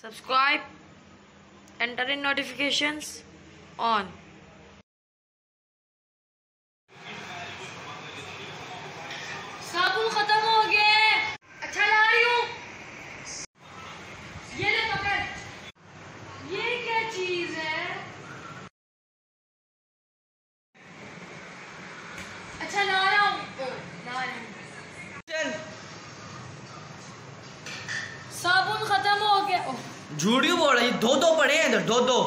subscribe enter in notifications on साबुन खत्म हो गया अच्छा ला रही हूँ ये ले पकड़ ये क्या चीज़ है अच्छा ला रहा हूँ ओ, ला रही हूँ चल साबुन खत्म हो गया ओह झूठ क्यों बोल रही दो दो पड़े हैं इधर दो दो